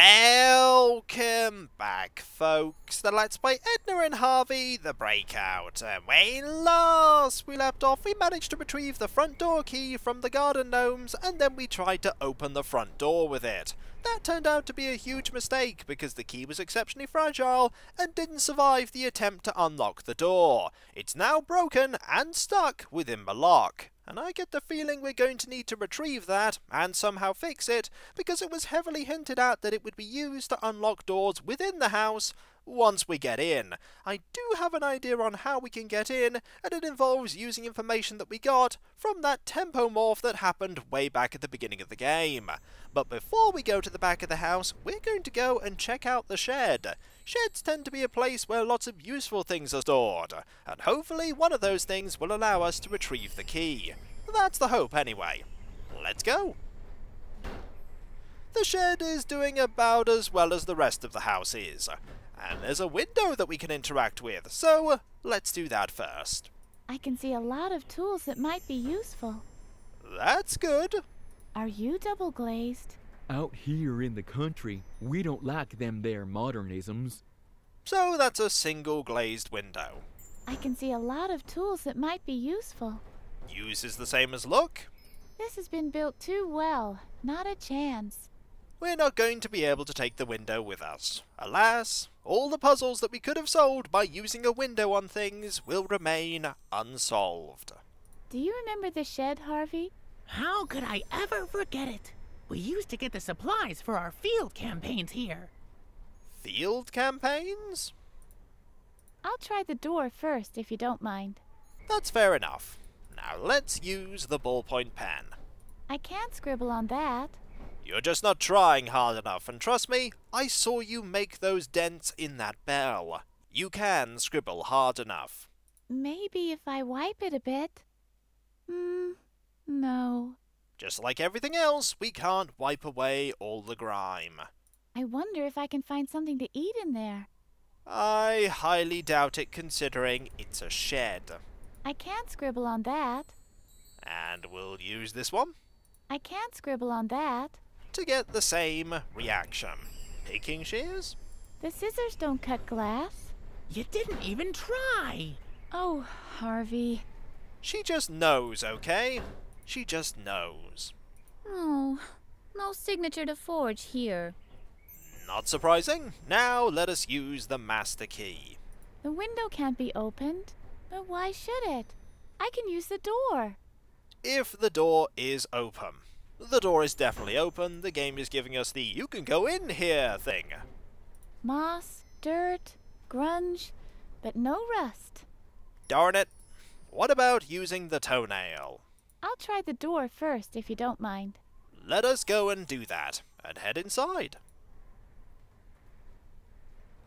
Welcome back, folks. The Let's Play Edna and Harvey, the Breakout. And when last we left off, we managed to retrieve the front door key from the garden gnomes, and then we tried to open the front door with it. That turned out to be a huge mistake, because the key was exceptionally fragile, and didn't survive the attempt to unlock the door. It's now broken and stuck within the lock and I get the feeling we're going to need to retrieve that and somehow fix it because it was heavily hinted at that it would be used to unlock doors within the house once we get in. I do have an idea on how we can get in, and it involves using information that we got from that tempomorph that happened way back at the beginning of the game. But before we go to the back of the house, we're going to go and check out the shed. Sheds tend to be a place where lots of useful things are stored, and hopefully one of those things will allow us to retrieve the key. That's the hope anyway. Let's go! The shed is doing about as well as the rest of the house is, and there's a window that we can interact with, so let's do that first. I can see a lot of tools that might be useful. That's good. Are you double glazed? Out here in the country, we don't like them there modernisms. So that's a single glazed window. I can see a lot of tools that might be useful. Use is the same as look. This has been built too well. Not a chance. We're not going to be able to take the window with us. Alas, all the puzzles that we could have solved by using a window on things will remain unsolved. Do you remember the shed, Harvey? How could I ever forget it? We used to get the supplies for our field campaigns here. Field campaigns? I'll try the door first, if you don't mind. That's fair enough. Now let's use the ballpoint pen. I can't scribble on that. You're just not trying hard enough, and trust me, I saw you make those dents in that bell. You can scribble hard enough. Maybe if I wipe it a bit. Hmm, no. Just like everything else, we can't wipe away all the grime. I wonder if I can find something to eat in there. I highly doubt it considering it's a shed. I can't scribble on that. And we'll use this one I can't scribble on that. to get the same reaction. Pinking shears? The scissors don't cut glass. You didn't even try. Oh, Harvey. She just knows, okay? She just knows. Oh, no signature to forge here. Not surprising. Now let us use the master key. The window can't be opened. But why should it? I can use the door. If the door is open. The door is definitely open. The game is giving us the you can go in here thing. Moss, dirt, grunge, but no rust. Darn it. What about using the toenail? I'll try the door first, if you don't mind. Let us go and do that, and head inside.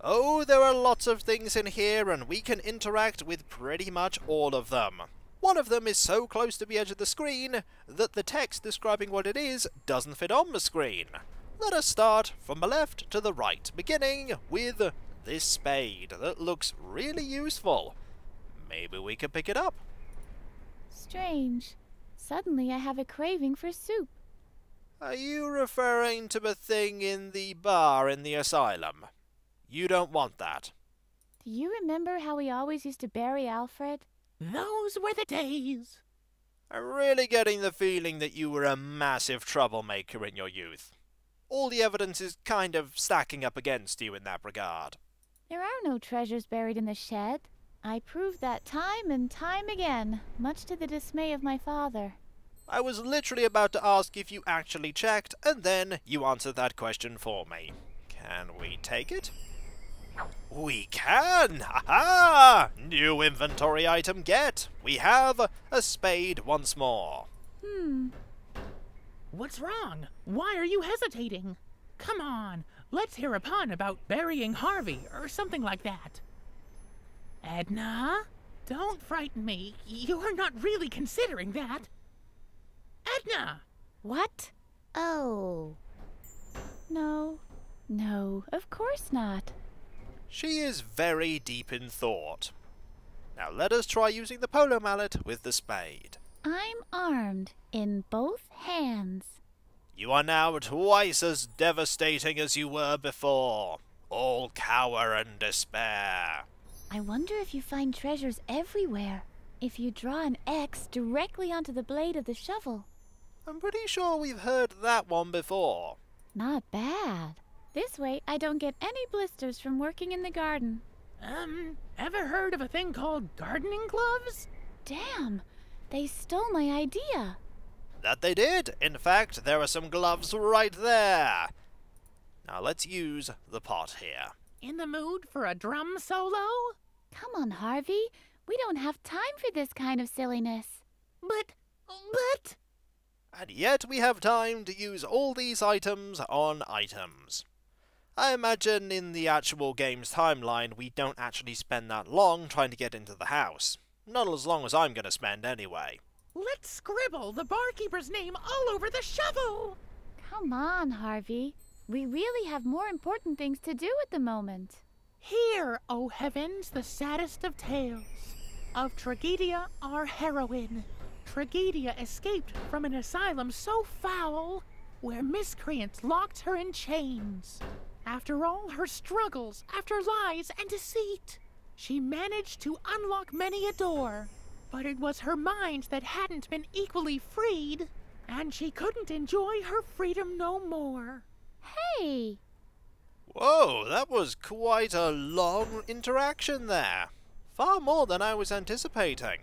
Oh, there are lots of things in here, and we can interact with pretty much all of them. One of them is so close to the edge of the screen that the text describing what it is doesn't fit on the screen. Let us start from the left to the right, beginning with this spade that looks really useful. Maybe we can pick it up. Strange. Suddenly I have a craving for soup. Are you referring to the thing in the bar in the asylum? You don't want that. Do you remember how we always used to bury Alfred? Those were the days. I'm really getting the feeling that you were a massive troublemaker in your youth. All the evidence is kind of stacking up against you in that regard. There are no treasures buried in the shed. I proved that time and time again, much to the dismay of my father. I was literally about to ask if you actually checked, and then you answered that question for me. Can we take it? We can! Ha ha! New inventory item get! We have a spade once more. Hmm. What's wrong? Why are you hesitating? Come on, let's hear a pun about burying Harvey or something like that. Edna? Don't frighten me. You're not really considering that. Edna! What? Oh, No. No, of course not. She is very deep in thought. Now let us try using the polo mallet with the spade. I'm armed in both hands. You are now twice as devastating as you were before. All cower and despair. I wonder if you find treasures everywhere. If you draw an X directly onto the blade of the shovel. I'm pretty sure we've heard that one before. Not bad. This way, I don't get any blisters from working in the garden. Um, ever heard of a thing called gardening gloves? Damn, they stole my idea. That they did. In fact, there are some gloves right there. Now let's use the pot here. In the mood for a drum solo? Come on, Harvey. We don't have time for this kind of silliness. But, but, And yet we have time to use all these items on items. I imagine in the actual game's timeline we don't actually spend that long trying to get into the house. Not as long as I'm going to spend anyway. let's scribble the barkeeper's name all over the shovel! Come on, Harvey. We really have more important things to do at the moment. Hear, O heavens, the saddest of tales. Of Tragedia, our heroine. Tragedia escaped from an asylum so foul, where miscreants locked her in chains. After all her struggles, after lies and deceit, she managed to unlock many a door. But it was her mind that hadn't been equally freed, and she couldn't enjoy her freedom no more. Hey! Whoa, that was quite a long interaction there. Far more than I was anticipating.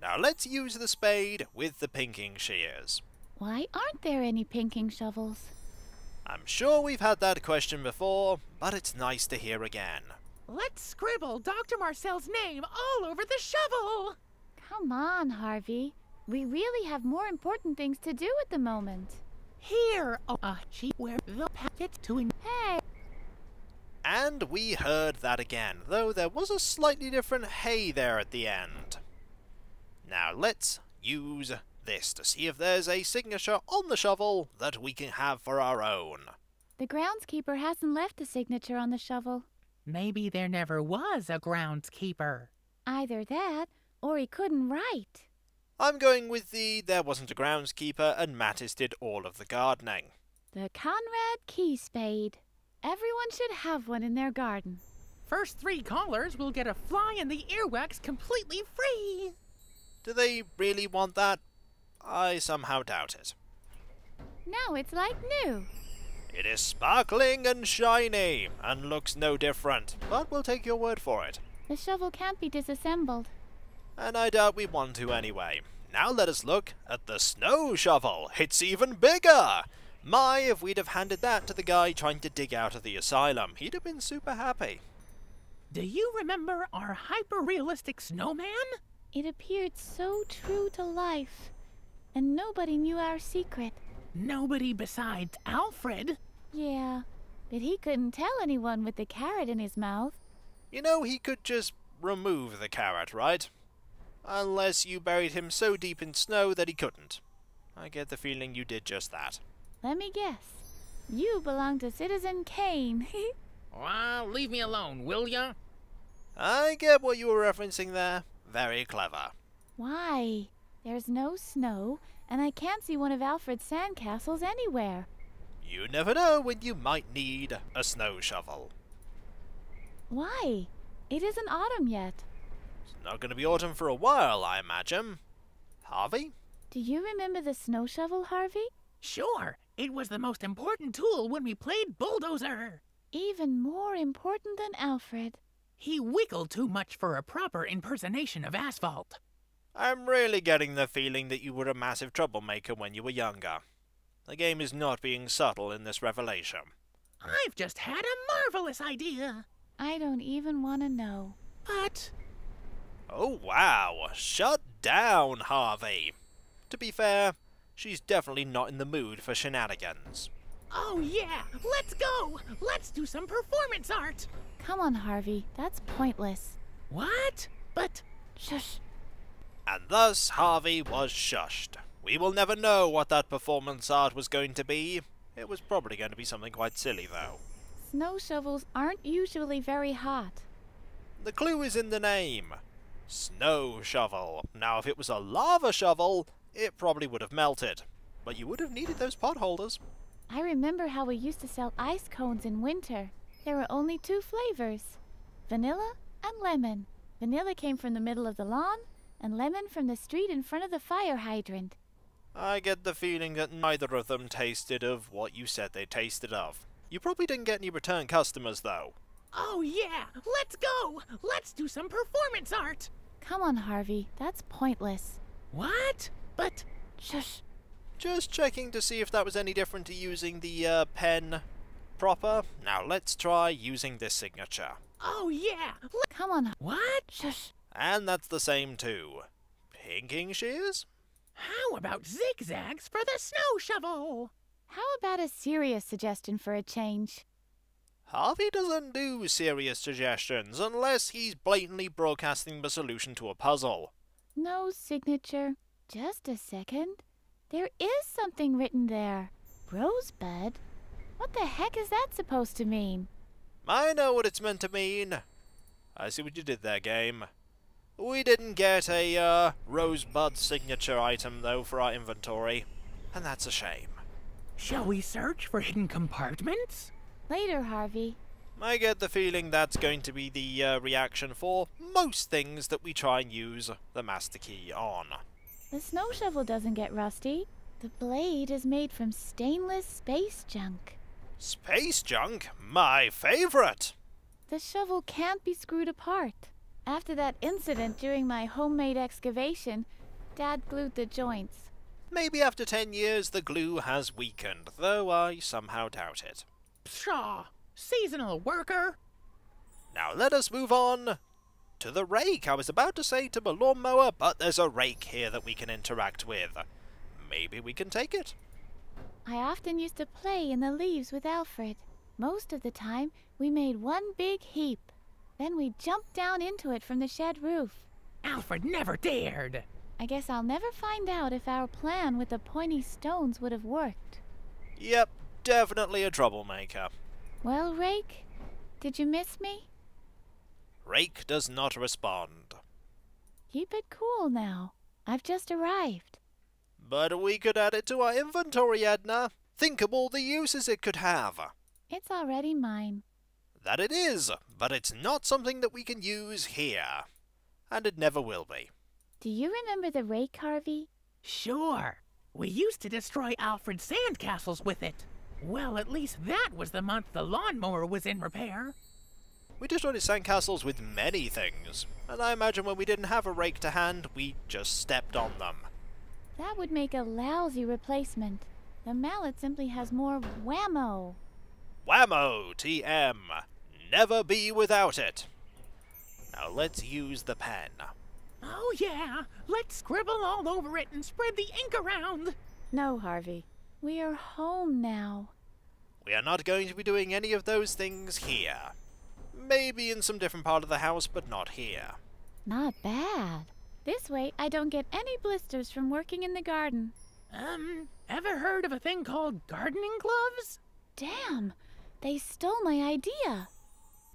Now let's use the spade with the pinking shears. Why aren't there any pinking shovels? I'm sure we've had that question before, but it's nice to hear again. Let's scribble Dr. Marcel's name all over the shovel! Come on, Harvey. We really have more important things to do at the moment. Here, oh, uh, she where the packet to in- Hey! And we heard that again, though there was a slightly different hey there at the end. Now let's use this to see if there's a signature on the shovel that we can have for our own. The groundskeeper hasn't left a signature on the shovel. Maybe there never was a groundskeeper. Either that, or he couldn't write. I'm going with the there wasn't a groundskeeper and Mattis did all of the gardening. The Conrad Key Spade. Everyone should have one in their garden. First three callers will get a fly in the earwax completely free. Do they really want that? I somehow doubt it. Now it's like new. It is sparkling and shiny, and looks no different, but we'll take your word for it. The shovel can't be disassembled. And I doubt we want to anyway. Now let us look at the snow shovel. It's even bigger! My, if we'd have handed that to the guy trying to dig out of the asylum, he'd have been super happy. Do you remember our hyper realistic snowman? It appeared so true to life, and nobody knew our secret. Nobody besides Alfred. Yeah, but he couldn't tell anyone with the carrot in his mouth. You know, he could just remove the carrot, right? Unless you buried him so deep in snow that he couldn't. I get the feeling you did just that. Let me guess. You belong to Citizen Kane. Well, leave me alone, will ya? I get what you were referencing there. Very clever. Why? There's no snow, and I can't see one of Alfred's sandcastles anywhere. You never know when you might need a snow shovel. Why? It isn't autumn yet. It's not going to be autumn for a while, I imagine. Harvey? Do you remember the snow shovel, Harvey? Sure, it was the most important tool when we played bulldozer. Even more important than Alfred. He wiggled too much for a proper impersonation of asphalt. I'm really getting the feeling that you were a massive troublemaker when you were younger. The game is not being subtle in this revelation. I've just had a marvelous idea. I don't even want to know. But Oh wow, shut down, Harvey. To be fair, she's definitely not in the mood for shenanigans. oh yeah, let's go. Let's do some performance art. Come on, Harvey. That's pointless. What? But Shush. And thus Harvey was shushed. We will never know what that performance art was going to be. It was probably going to be something quite silly, though. Snow shovels aren't usually very hot. The clue is in the name. Snow shovel. Now, if it was a lava shovel, it probably would have melted. but you would have needed those potholders. I remember how we used to sell ice cones in winter. There were only two flavors vanilla and lemon. Vanilla came from the middle of the lawn, and lemon from the street in front of the fire hydrant. I get the feeling that neither of them tasted of what you said they tasted of. You probably didn't get any return customers, though. Oh, yeah! Let's go! Let's do some performance art! Come on, Harvey, that's pointless. What? But. Shush. Just checking to see if that was any different to using the uh, pen proper. Now let's try using this signature. Oh, yeah! Let- Come on. what? Shush. And that's the same too. Pinking shears? How about zigzags for the snow shovel? How about a serious suggestion for a change? Harvey doesn't do serious suggestions unless he's blatantly broadcasting the solution to a puzzle. No signature. Just a second. There is something written there. Rosebud? What the heck is that supposed to mean? I know what it's meant to mean. I see what you did there, game. We didn't get a uh, rosebud signature item though for our inventory, and that's a shame. Shall we search for hidden compartments? Later, Harvey. I get the feeling that's going to be the uh, reaction for most things that we try and use the master key on. The snow shovel doesn't get rusty. The blade is made from stainless space junk. Space junk, my favorite. The shovel can't be screwed apart. After that incident during my homemade excavation, Dad glued the joints. Maybe after ten years the glue has weakened, though I somehow doubt it. Pshaw! Seasonal worker! Now let us move on to the rake. I was about to say to the lawnmower, but there's a rake here that we can interact with. Maybe we can take it. I often used to play in the leaves with Alfred. Most of the time, we made one big heap. Then we jumped down into it from the shed roof. Alfred never dared! I guess I'll never find out if our plan with the pointy stones would have worked. Yep, definitely a troublemaker. Well, Rake, did you miss me? Rake does not respond. Keep it cool now. I've just arrived. But we could add it to our inventory, Edna. Think of all the uses it could have. It's already mine. That it is, but it's not something that we can use here. And it never will be. Do you remember the rake, Harvey? Sure. We used to destroy Alfred's sandcastles with it. Well, at least that was the month the lawnmower was in repair. We destroyed his sandcastles with many things, and I imagine when we didn't have a rake to hand, we just stepped on them. That would make a lousy replacement. The mallet simply has more whammo. Whammo, TM! Never be without it! Now let's use the pen. Oh, yeah. Let's scribble all over it and spread the ink around. No, Harvey. We are home now. We are not going to be doing any of those things here. Maybe in some different part of the house, but not here. Not bad. This way, I don't get any blisters from working in the garden. Um, ever heard of a thing called gardening gloves? Damn! They stole my idea.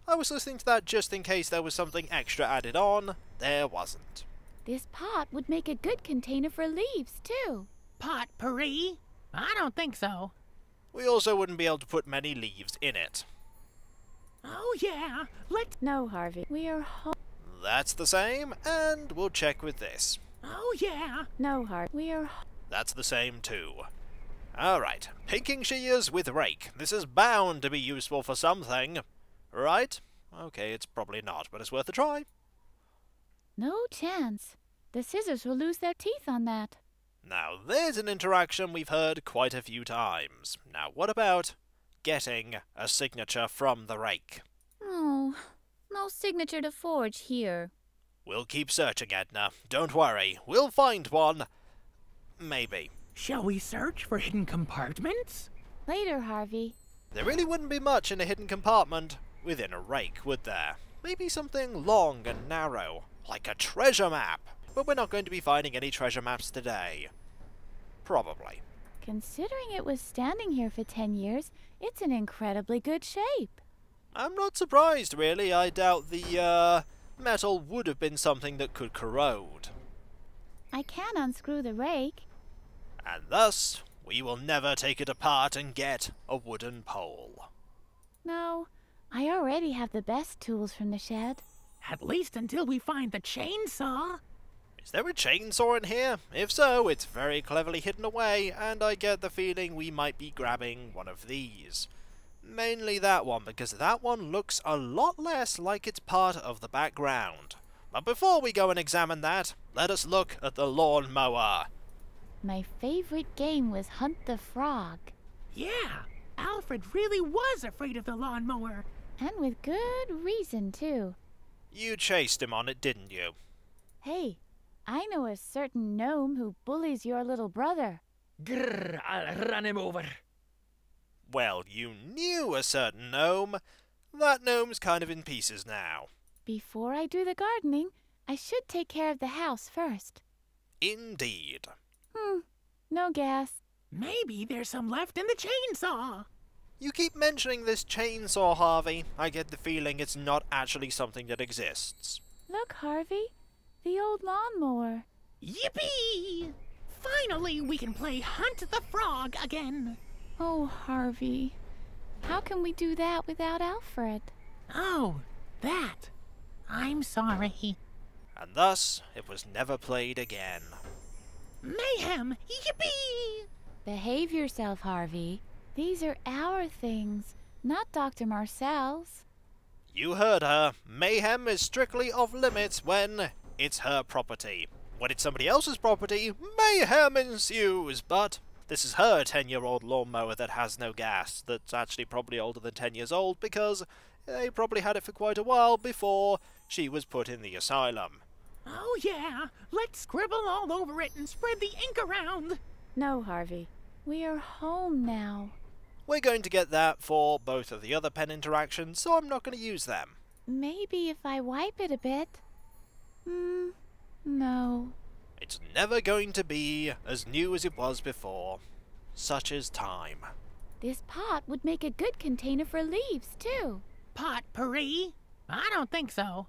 I was listening to that just in case there was something extra added on. There wasn't. This pot would make a good container for leaves, too. Pot Potpourri? I don't think so. We also wouldn't be able to put many leaves in it. Oh, yeah. Let's. No, Harvey. We are home. That's the same, and we'll check with this. Oh, yeah. No, Harvey. We are ho- That's the same too. Alright, pinking shears with rake. This is bound to be useful for something. Right? Okay, it's probably not, but it's worth a try. No chance. The scissors will lose their teeth on that. Now, there's an interaction we've heard quite a few times. Now, what about getting a signature from the rake? Oh, no signature to forge here. We'll keep searching, Edna. Don't worry. We'll find one. Maybe. Shall we search for hidden compartments? Later, Harvey. There really wouldn't be much in a hidden compartment within a rake, would there? Maybe something long and narrow, like a treasure map. But we're not going to be finding any treasure maps today. Probably. Considering it was standing here for 10 years, it's in incredibly good shape. I'm not surprised, really. I doubt the, uh, metal would have been something that could corrode. I can unscrew the rake. And thus, we will never take it apart and get a wooden pole. No, I already have the best tools from the shed. At least until we find the chainsaw. Is there a chainsaw in here? If so, it's very cleverly hidden away, and I get the feeling we might be grabbing one of these. Mainly that one, because that one looks a lot less like it's part of the background. But before we go and examine that, let us look at the lawn mower. My favorite game was Hunt the Frog. Yeah, Alfred really was afraid of the lawnmower. And with good reason, too. You chased him on it, didn't you? Hey, I know a certain gnome who bullies your little brother. Grrr, I'll run him over. Well, you knew a certain gnome. That gnome's kind of in pieces now. Before I do the gardening, I should take care of the house first. Indeed. Hmm, no gas. Maybe there's some left in the chainsaw. You keep mentioning this chainsaw, Harvey. I get the feeling it's not actually something that exists. Look, Harvey, the old lawnmower. Yippee! Finally, we can play Hunt the Frog again. Oh, Harvey. How can we do that without Alfred? Oh, that. I'm sorry. And thus, it was never played again. Mayhem! Yippee! Behave yourself, Harvey. These are our things, not Dr. Marcel's. You heard her. Mayhem is strictly off limits when it's her property. When it's somebody else's property, mayhem ensues. But this is her 10 year old lawnmower that has no gas, that's actually probably older than 10 years old because they probably had it for quite a while before she was put in the asylum. Oh, yeah. Let's scribble all over it and spread the ink around. No, Harvey. We are home now. We're going to get that for both of the other pen interactions, so I'm not going to use them. Maybe if I wipe it a bit. Hmm, no. It's never going to be as new as it was before. Such is time. This pot would make a good container for leaves, too. Potpourri? I don't think so.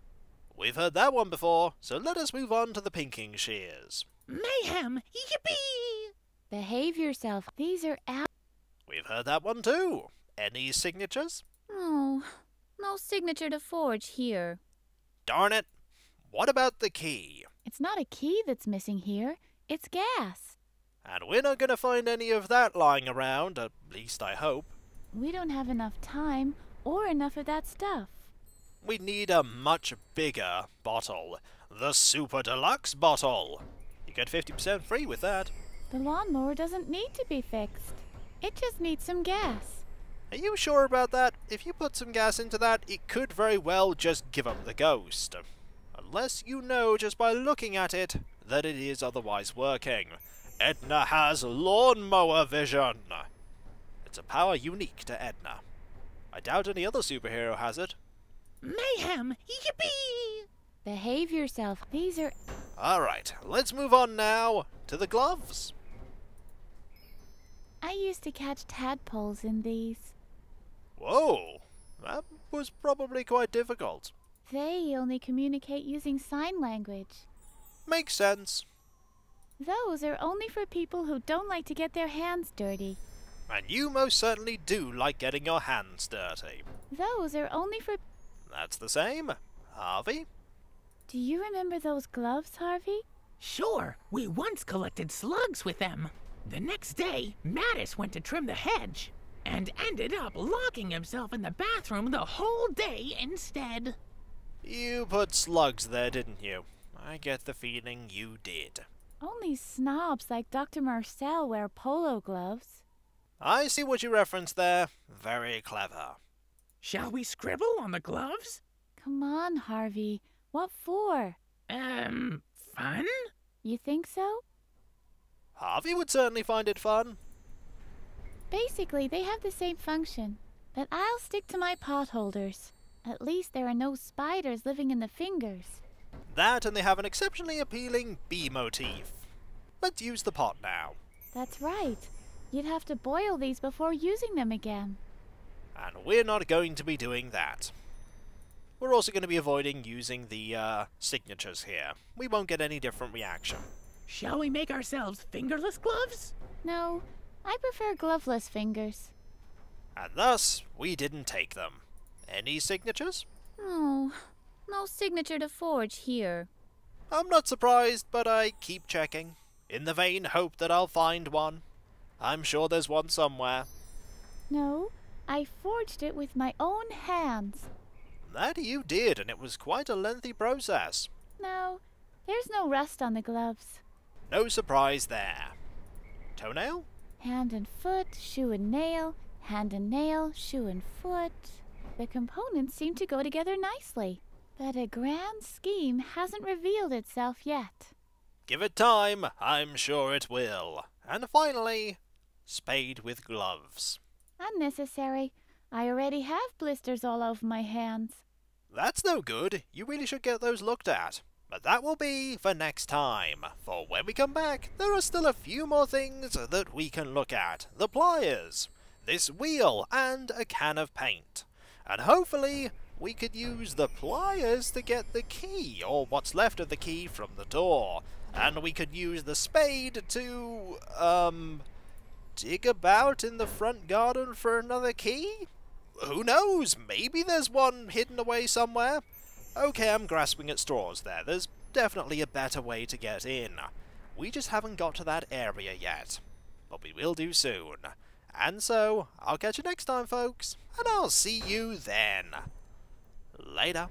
We've heard that one before, so let us move on to the pinking shears. Mayhem! Yippee! Behave yourself. These are our. We've heard that one too. Any signatures? Oh, no signature to forge here. Darn it. What about the key? It's not a key that's missing here, it's gas. And we're not going to find any of that lying around, at least I hope. We don't have enough time or enough of that stuff. We need a much bigger bottle. The Super Deluxe bottle. You get 50% free with that. The lawnmower doesn't need to be fixed. It just needs some gas. Are you sure about that? If you put some gas into that, it could very well just give up the ghost. Unless you know just by looking at it that it is otherwise working. Edna has lawnmower vision. It's a power unique to Edna. I doubt any other superhero has it. Mayhem! Yippee! Behave yourself. These are. Alright, let's move on now to the gloves. I used to catch tadpoles in these. Whoa, that was probably quite difficult. They only communicate using sign language. Makes sense. Those are only for people who don't like to get their hands dirty. And you most certainly do like getting your hands dirty. Those are only for. That's the same. Harvey? Do you remember those gloves, Harvey? Sure, we once collected slugs with them. The next day, Mattis went to trim the hedge and ended up locking himself in the bathroom the whole day instead. You put slugs there, didn't you? I get the feeling you did. Only snobs like Dr. Marcel wear polo gloves. I see what you referenced there. Very clever. Shall we scribble on the gloves? Come on, Harvey. What for? Um, fun? You think so? Harvey would certainly find it fun. Basically, they have the same function, but I'll stick to my pot holders. At least there are no spiders living in the fingers. That and they have an exceptionally appealing bee motif. Let's use the pot now. That's right. You'd have to boil these before using them again. And we're not going to be doing that. We're also going to be avoiding using the uh, signatures here. We won't get any different reaction. Shall we make ourselves fingerless gloves? No, I prefer gloveless fingers. And thus, we didn't take them. Any signatures? Oh, no signature to forge here. I'm not surprised, but I keep checking, in the vain hope that I'll find one. I'm sure there's one somewhere. No, I forged it with my own hands. That you did, and it was quite a lengthy process. No, there's no rust on the gloves. No surprise there. Toenail? Hand and foot, shoe and nail, hand and nail, shoe and foot. The components seem to go together nicely, but a grand scheme hasn't revealed itself yet. Give it time, I'm sure it will. And finally, spade with gloves. Unnecessary. I already have blisters all over my hands. That's no good. You really should get those looked at. But that will be for next time. For when we come back, there are still a few more things that we can look at. The pliers, this wheel, and a can of paint. And hopefully, we could use the pliers to get the key, or what's left of the key, from the door. And we could use the spade to, um, dig about in the front garden for another key? Who knows? Maybe there's one hidden away somewhere. Okay, I'm grasping at straws there. There's definitely a better way to get in. We just haven't got to that area yet. But we will do soon. And so, I'll catch you next time, folks. And I'll see you then. Later.